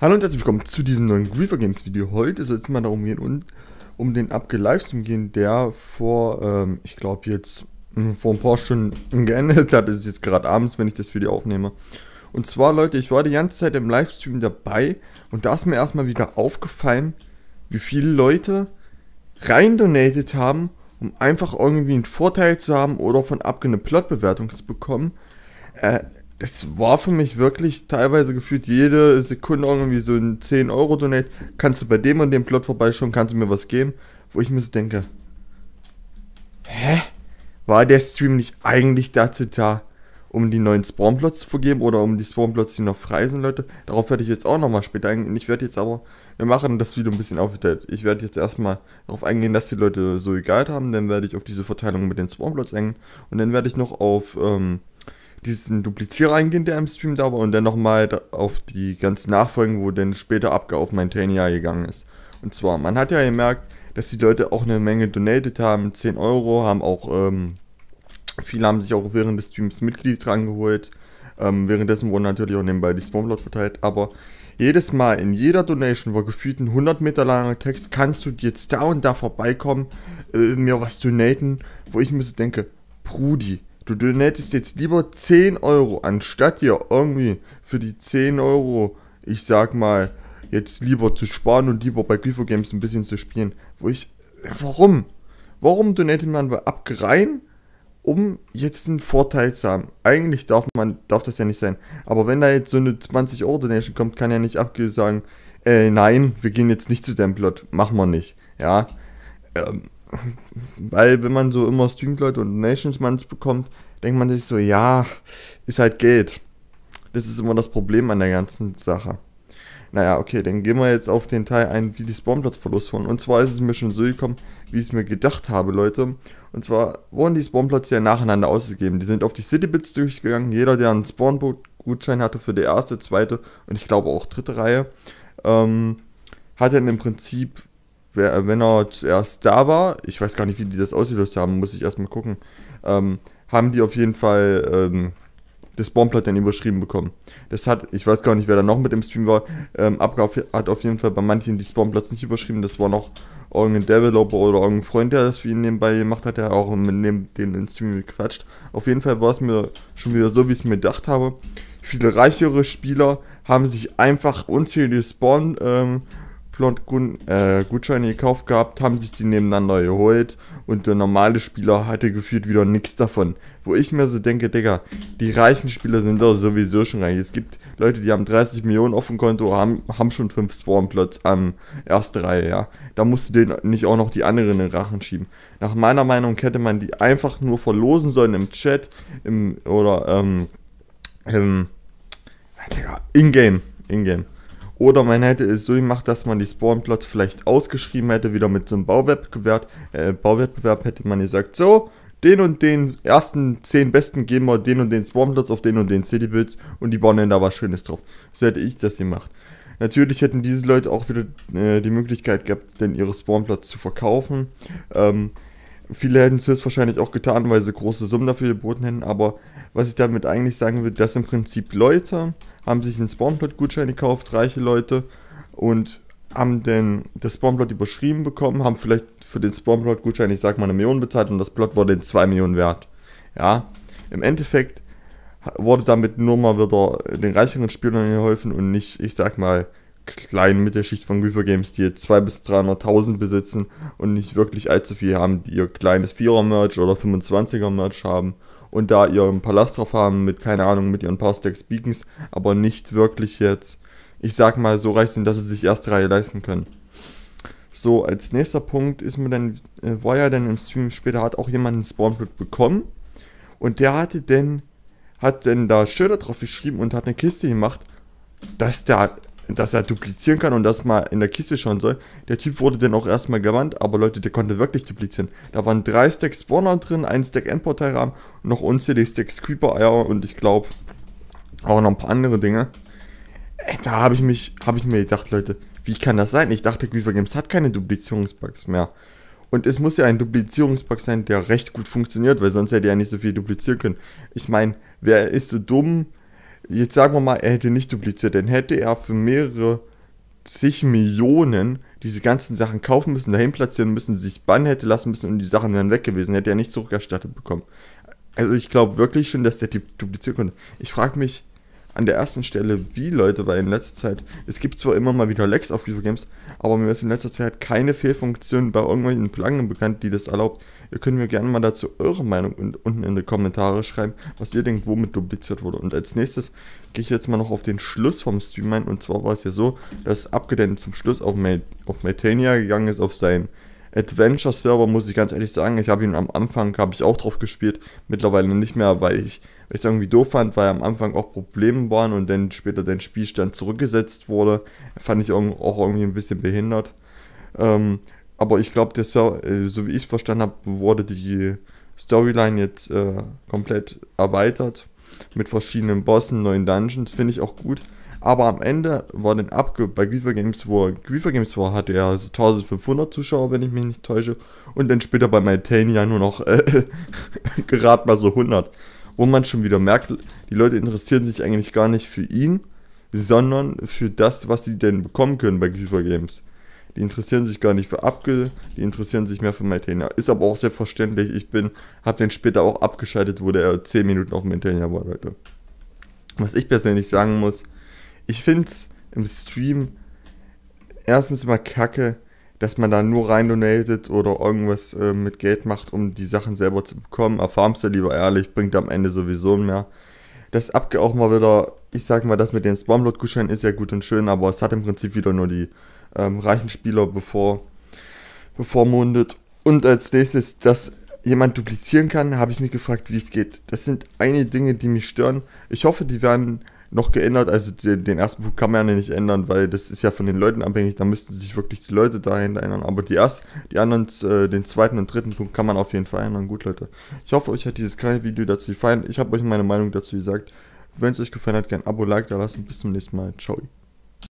Hallo und herzlich willkommen zu diesem neuen Griefer Games Video. Heute soll es mal darum gehen und um den Abge Livestream gehen, der vor, ähm, ich glaube jetzt hm, vor ein paar Stunden geendet hat. Es ist jetzt gerade abends, wenn ich das Video aufnehme. Und zwar, Leute, ich war die ganze Zeit im Livestream dabei und da ist mir erstmal wieder aufgefallen, wie viele Leute rein donated haben, um einfach irgendwie einen Vorteil zu haben oder von Abge eine Plotbewertung zu bekommen. Äh, das war für mich wirklich teilweise gefühlt jede Sekunde irgendwie so ein 10 Euro Donate. Kannst du bei dem und dem Plot vorbeischauen, kannst du mir was geben? Wo ich mir so denke, hä? War der Stream nicht eigentlich dazu da, um die neuen Spawnplots zu vergeben oder um die Spawnplots, die noch frei sind, Leute? Darauf werde ich jetzt auch nochmal später eingehen. Ich werde jetzt aber, wir machen das Video ein bisschen aufgeteilt. Ich werde jetzt erstmal darauf eingehen, dass die Leute so egal haben. Dann werde ich auf diese Verteilung mit den Spawnplots eingehen. Und dann werde ich noch auf, ähm, diesen Duplizierer eingehen, der im Stream da war, und dann nochmal auf die ganzen Nachfolgen, wo dann später Abge auf Maintainia gegangen ist. Und zwar, man hat ja gemerkt, dass die Leute auch eine Menge donated haben, 10 Euro, haben auch, ähm, viele haben sich auch während des Streams Mitglied dran geholt. Ähm, währenddessen wurden natürlich auch nebenbei die Spawnplots verteilt, aber jedes Mal in jeder Donation war gefühlt ein 100 Meter langer Text, kannst du jetzt da und da vorbeikommen, äh, mir was donaten, wo ich mir so denke, Brudi, Du donatest jetzt lieber 10 Euro, anstatt dir irgendwie für die 10 Euro, ich sag mal, jetzt lieber zu sparen und lieber bei Grifo Games ein bisschen zu spielen. Wo ich. Warum? Warum donatet man bei Abgerein, um jetzt einen Vorteil zu haben? Eigentlich darf man, darf das ja nicht sein. Aber wenn da jetzt so eine 20 Euro Donation kommt, kann ja nicht Abge sagen, äh, nein, wir gehen jetzt nicht zu deinem Plot. Machen wir nicht. Ja. Ähm, weil wenn man so immer streamt Leute und Nationsmans bekommt, denkt man sich so, ja, ist halt Geld. Das ist immer das Problem an der ganzen Sache. Naja, okay, dann gehen wir jetzt auf den Teil ein, wie die Spawnplatz verlust wurden. Und zwar ist es mir schon so gekommen, wie ich es mir gedacht habe, Leute. Und zwar wurden die Spawnplätze ja nacheinander ausgegeben. Die sind auf die Citybits durchgegangen. Jeder, der einen Spawnboot-Gutschein hatte für die erste, zweite und ich glaube auch dritte Reihe, ähm, hat dann im Prinzip wenn er zuerst da war, ich weiß gar nicht, wie die das ausgelöst haben, muss ich erstmal gucken, ähm, haben die auf jeden Fall ähm, das Spawnplot dann überschrieben bekommen. Das hat, ich weiß gar nicht, wer da noch mit im Stream war, ähm, Abgabe hat auf jeden Fall bei manchen die Spawnplots nicht überschrieben, das war noch irgendein Developer oder irgendein Freund, der das für ihn nebenbei gemacht hat, der auch mit neben den Stream gequatscht. Auf jeden Fall war es mir schon wieder so, wie ich es mir gedacht habe. Viele reichere Spieler haben sich einfach unzählige Spawn ähm, äh, Gutscheine gekauft gehabt, haben sich die nebeneinander geholt und der normale Spieler hatte gefühlt wieder nichts davon. Wo ich mir so denke, Digga, die reichen Spieler sind doch sowieso schon reich. Es gibt Leute, die haben 30 Millionen auf dem Konto, haben, haben schon 5 Spawnplots am erste Reihe, ja. Da musst du denen nicht auch noch die anderen in den Rachen schieben. Nach meiner Meinung hätte man die einfach nur verlosen sollen im Chat, im, oder, ähm, im, Digga, in-game, in-game. Oder man hätte es so gemacht, dass man die Spawnplots vielleicht ausgeschrieben hätte, wieder mit so einem Bauwettbewerb. Äh, Bauwettbewerb hätte man gesagt, so, den und den ersten 10 besten geben wir den und den Spawnplatz auf den und den Citybuilds und die bauen dann da was Schönes drauf. So hätte ich das gemacht. Natürlich hätten diese Leute auch wieder äh, die Möglichkeit gehabt, denn ihre Spawnplatz zu verkaufen. Ähm, viele hätten es höchstwahrscheinlich auch getan, weil sie große Summen dafür geboten hätten, aber was ich damit eigentlich sagen will, dass im Prinzip Leute haben sich einen Spawnplot-Gutschein gekauft, reiche Leute, und haben dann das Spawnplot überschrieben bekommen, haben vielleicht für den Spawnplot-Gutschein, ich sag mal, eine Million bezahlt und das Plot wurde in 2 Millionen wert. Ja, im Endeffekt wurde damit nur mal wieder den reicheren Spielern geholfen und nicht, ich sag mal, kleinen Mittelschicht von Güfer Games, die jetzt 200.000 bis 300.000 besitzen und nicht wirklich allzu viel haben, die ihr kleines 4er-Merch oder 25er-Merch haben und da ihren Palast drauf haben mit, keine Ahnung, mit ihren paar Stacks Beacons, aber nicht wirklich jetzt, ich sag mal, so reich sind, dass sie sich erste Reihe leisten können. So, als nächster Punkt ist mir dann, äh, war ja dann im Stream später, hat auch jemand einen Spawnplot bekommen und der hatte dann, hat dann da Schilder drauf geschrieben und hat eine Kiste gemacht, dass der dass er duplizieren kann und das mal in der Kiste schauen soll. Der Typ wurde dann auch erstmal gewandt, aber Leute, der konnte wirklich duplizieren. Da waren drei Stacks Spawner drin, ein Stack Endportal-Rahmen noch unzählige Stacks Creeper-Eier und ich glaube auch noch ein paar andere Dinge. Ey, da habe ich mich, habe ich mir gedacht, Leute, wie kann das sein? Ich dachte, Griefer Games hat keine Duplizierungsbugs mehr. Und es muss ja ein Duplizierungsbug sein, der recht gut funktioniert, weil sonst hätte er nicht so viel duplizieren können. Ich meine, wer ist so dumm, Jetzt sagen wir mal, er hätte nicht dupliziert, dann hätte er für mehrere zig Millionen diese ganzen Sachen kaufen müssen, dahin platzieren müssen, sich bannen hätte lassen müssen und die Sachen wären weg gewesen, hätte er nicht zurückerstattet bekommen. Also ich glaube wirklich schon, dass der die duplizieren konnte. Ich frage mich an der ersten Stelle, wie Leute, weil in letzter Zeit, es gibt zwar immer mal wieder Lecks auf Video Games, aber mir ist in letzter Zeit keine Fehlfunktion bei irgendwelchen Plugins bekannt, die das erlaubt. Ihr könnt mir gerne mal dazu eure Meinung unten in die Kommentare schreiben, was ihr denkt, womit dupliziert wurde. Und als nächstes gehe ich jetzt mal noch auf den Schluss vom Stream ein. Und zwar war es ja so, dass Abgedenkt zum Schluss auf, May auf Maytania gegangen ist, auf seinen Adventure-Server, muss ich ganz ehrlich sagen. Ich habe ihn am Anfang, habe ich auch drauf gespielt, mittlerweile nicht mehr, weil ich es irgendwie doof fand, weil am Anfang auch Probleme waren und dann später der Spielstand zurückgesetzt wurde. Fand ich auch irgendwie ein bisschen behindert. Ähm, aber ich glaube, äh, so wie ich es verstanden habe, wurde die Storyline jetzt äh, komplett erweitert mit verschiedenen Bossen, neuen Dungeons, finde ich auch gut. Aber am Ende war dann abge bei Griefer Games, wo Griefer Games war, hatte er so 1500 Zuschauer, wenn ich mich nicht täusche. Und dann später bei Mytania nur noch äh, gerade mal so 100. Wo man schon wieder merkt, die Leute interessieren sich eigentlich gar nicht für ihn, sondern für das, was sie denn bekommen können bei Griefer Games. Die interessieren sich gar nicht für Abge, die interessieren sich mehr für Maintainer. Ist aber auch selbstverständlich. Ich bin, hab den später auch abgeschaltet, wo der 10 Minuten auf Maintainer war, Leute. Was ich persönlich sagen muss, ich finde es im Stream erstens immer kacke, dass man da nur rein donatet oder irgendwas äh, mit Geld macht, um die Sachen selber zu bekommen. Erfahrmst du lieber ehrlich, bringt am Ende sowieso mehr. Das Abge auch mal wieder, ich sag mal, das mit den Spawnload-Gutscheinen ist ja gut und schön, aber es hat im Prinzip wieder nur die ähm, reichen Spieler bevor, bevormundet. Und als nächstes, dass jemand duplizieren kann, habe ich mich gefragt, wie es geht. Das sind einige Dinge, die mich stören. Ich hoffe, die werden noch geändert. Also den, den, ersten Punkt kann man ja nicht ändern, weil das ist ja von den Leuten abhängig. Da müssten sich wirklich die Leute dahinter ändern. Aber die erst, die anderen, äh, den zweiten und dritten Punkt kann man auf jeden Fall ändern. Gut, Leute. Ich hoffe, euch hat dieses kleine Video dazu gefallen. Ich habe euch meine Meinung dazu gesagt. Wenn es euch gefallen hat, gerne ein Abo, Like da lassen. Bis zum nächsten Mal. Ciao.